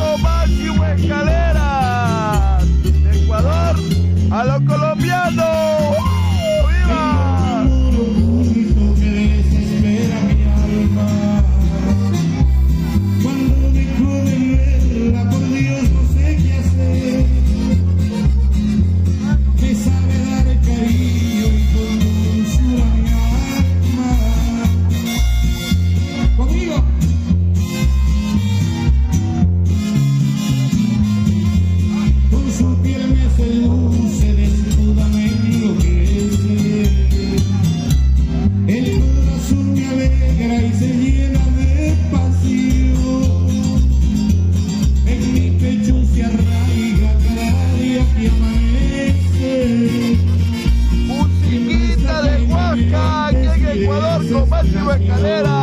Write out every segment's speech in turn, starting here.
Con Máximo Escalera. De Ecuador a los colombianos. Su piel. El corazón me alegra y se llena de pasión. En mi pecho se arraiga cada día que amanece. Musiquita de Huasca, Ecuador Escalera.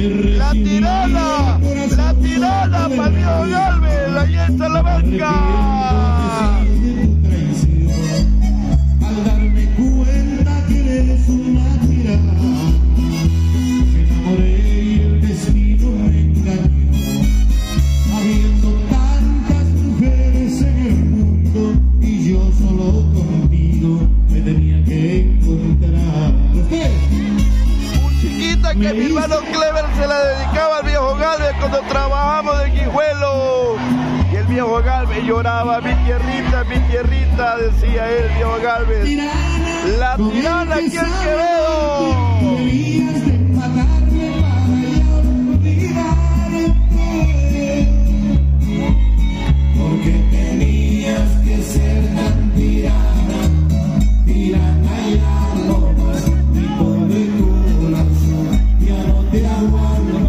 La tirana, la tirana para viejo Galvez. Ahí en Salamanca. Al que mi hermano Clever se la dedicaba al viejo Galvez cuando trabajamos de Quijuelo. Y el viejo Galvez lloraba, mi tierrita, mi tierrita, decía él, viejo Galvez. La tirana en Quevedo. Querías de one.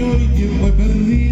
Lloyd, you my believe.